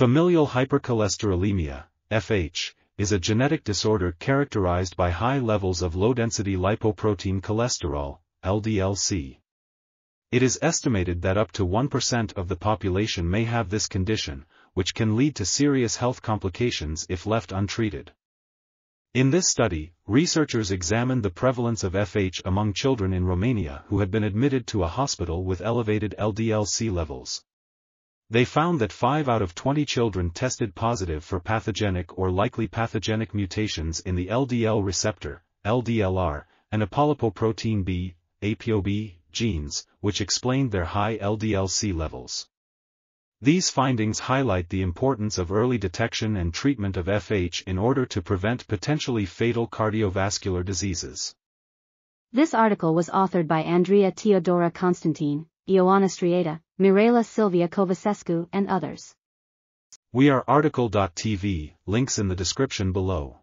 Familial hypercholesterolemia, FH, is a genetic disorder characterized by high levels of low-density lipoprotein cholesterol, LDLC. It is estimated that up to 1% of the population may have this condition, which can lead to serious health complications if left untreated. In this study, researchers examined the prevalence of FH among children in Romania who had been admitted to a hospital with elevated LDL-C levels. They found that 5 out of 20 children tested positive for pathogenic or likely pathogenic mutations in the LDL receptor, LDLR, and apolipoprotein B, APOB, genes, which explained their high LDL-C levels. These findings highlight the importance of early detection and treatment of FH in order to prevent potentially fatal cardiovascular diseases. This article was authored by Andreea Teodora Constantin, Ioana Streata, Mirela Silvia Covăcescu and others. We are RTCL.TV, links in the description below.